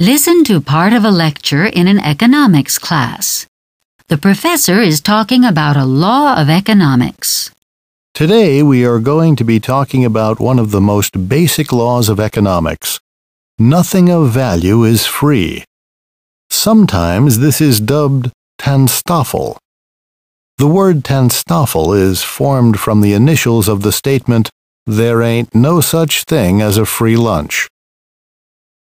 Listen to part of a lecture in an economics class. The professor is talking about a law of economics. Today we are going to be talking about one of the most basic laws of economics. Nothing of value is free. Sometimes this is dubbed TANSTAAFL. The word TANSTAAFL is formed from the initials of the statement, there ain't no such thing as a free lunch.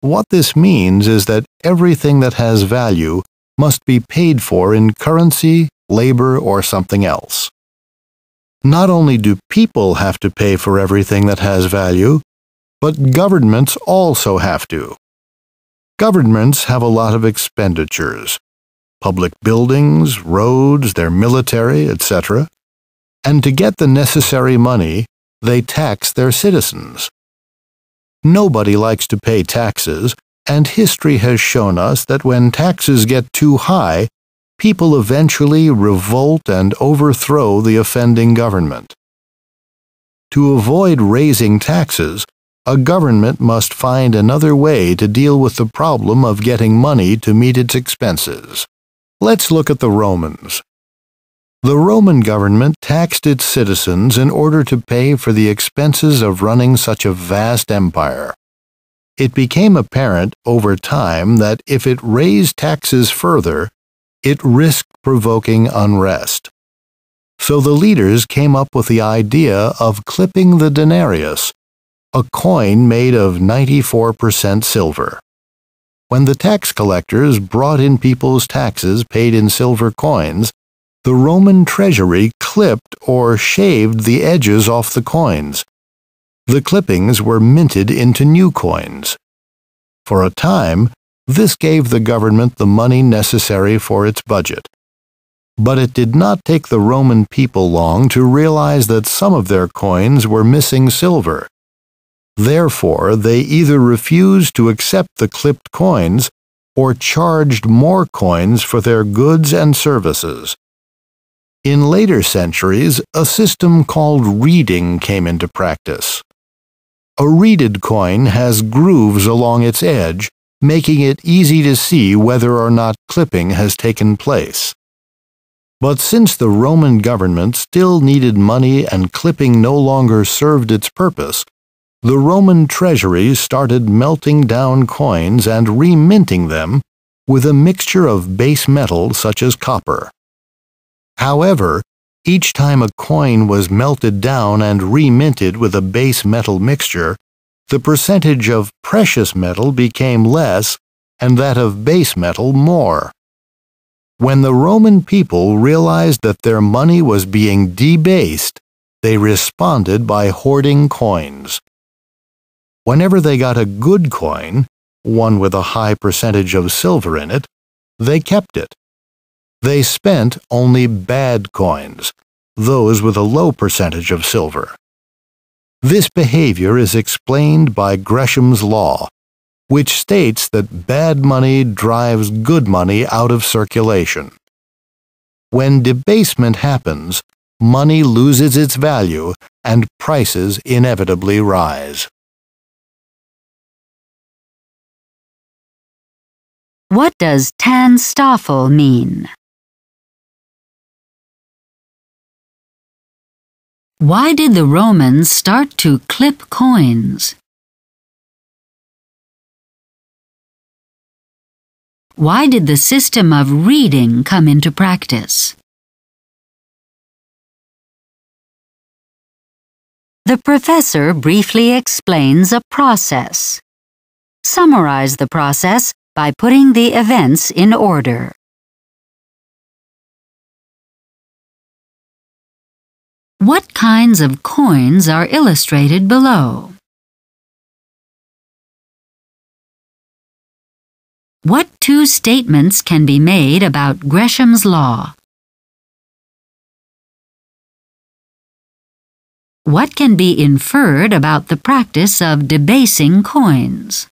What this means is that everything that has value must be paid for in currency, labor, or something else. Not only do people have to pay for everything that has value, but governments also have to. Governments have a lot of expenditures public buildings, roads, their military, etc. And to get the necessary money, they tax their citizens. Nobody likes to pay taxes, and history has shown us that when taxes get too high, people eventually revolt and overthrow the offending government. To avoid raising taxes, a government must find another way to deal with the problem of getting money to meet its expenses. Let's look at the Romans. The Roman government taxed its citizens in order to pay for the expenses of running such a vast empire. It became apparent over time that if it raised taxes further, it risked provoking unrest. So the leaders came up with the idea of clipping the denarius, a coin made of 94% silver. When the tax collectors brought in people's taxes paid in silver coins, the Roman treasury clipped or shaved the edges off the coins. The clippings were minted into new coins. For a time, this gave the government the money necessary for its budget. But it did not take the Roman people long to realize that some of their coins were missing silver. Therefore, they either refused to accept the clipped coins or charged more coins for their goods and services. In later centuries, a system called reeding came into practice. A reeded coin has grooves along its edge, making it easy to see whether or not clipping has taken place. But since the Roman government still needed money and clipping no longer served its purpose, the Roman treasury started melting down coins and reminting them with a mixture of base metal such as copper. However, each time a coin was melted down and reminted with a base metal mixture, the percentage of precious metal became less and that of base metal more. When the Roman people realized that their money was being debased, they responded by hoarding coins. Whenever they got a good coin, one with a high percentage of silver in it, they kept it. They spent only bad coins, those with a low percentage of silver. This behavior is explained by Gresham's law, which states that bad money drives good money out of circulation. When debasement happens, money loses its value and prices inevitably rise. What does TANSTAAFL mean? Why did the Romans start to clip coins? Why did the system of reeding come into practice? The professor briefly explains a process. Summarize the process by putting the events in order. What kinds of coins are illustrated below? What two statements can be made about Gresham's law? What can be inferred about the practice of debasing coins?